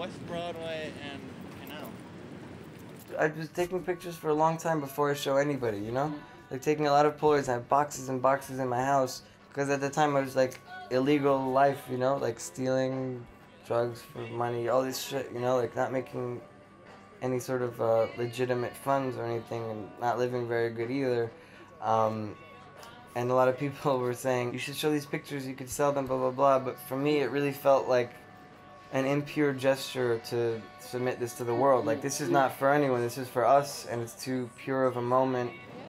West Broadway and Canal. I was taking pictures for a long time before I show anybody, you know? Like taking a lot of Polaroids. I have boxes and boxes in my house because at the time I was like illegal life, you know, like stealing drugs for money, all this shit, you know, like not making any sort of uh, legitimate funds or anything and not living very good either. Um, and a lot of people were saying, you should show these pictures, you could sell them, blah, blah, blah. But for me, it really felt like an impure gesture to submit this to the world. Like, this is not for anyone, this is for us, and it's too pure of a moment